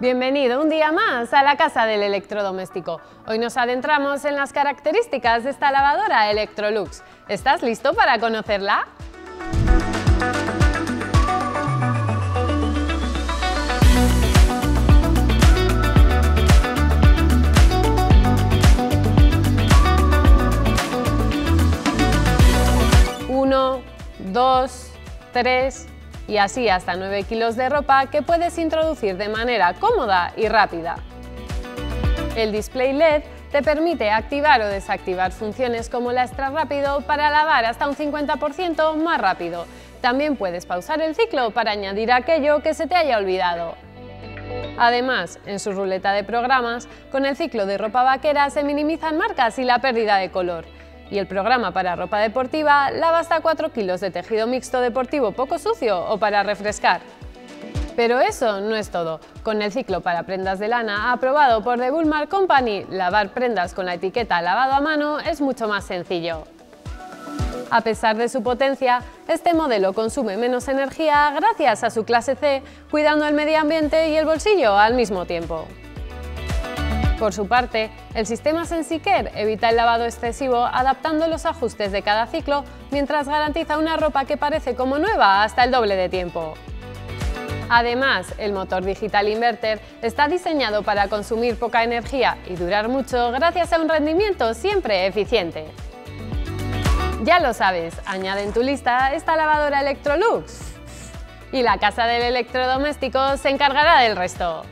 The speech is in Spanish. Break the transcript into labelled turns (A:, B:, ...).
A: Bienvenido un día más a la casa del electrodoméstico. Hoy nos adentramos en las características de esta lavadora Electrolux. ¿Estás listo para conocerla? Uno, dos, tres, y así hasta 9 kilos de ropa que puedes introducir de manera cómoda y rápida. El display LED te permite activar o desactivar funciones como la extra rápido para lavar hasta un 50% más rápido. También puedes pausar el ciclo para añadir aquello que se te haya olvidado. Además, en su ruleta de programas, con el ciclo de ropa vaquera se minimizan marcas y la pérdida de color y el programa para ropa deportiva lava hasta 4 kilos de tejido mixto deportivo poco sucio o para refrescar. Pero eso no es todo. Con el ciclo para prendas de lana aprobado por The Bullmark Company, lavar prendas con la etiqueta lavado a mano es mucho más sencillo. A pesar de su potencia, este modelo consume menos energía gracias a su clase C, cuidando el medio ambiente y el bolsillo al mismo tiempo. Por su parte, el sistema SensiCare evita el lavado excesivo adaptando los ajustes de cada ciclo mientras garantiza una ropa que parece como nueva hasta el doble de tiempo. Además, el motor digital inverter está diseñado para consumir poca energía y durar mucho gracias a un rendimiento siempre eficiente. Ya lo sabes, añade en tu lista esta lavadora Electrolux. Y la casa del electrodoméstico se encargará del resto.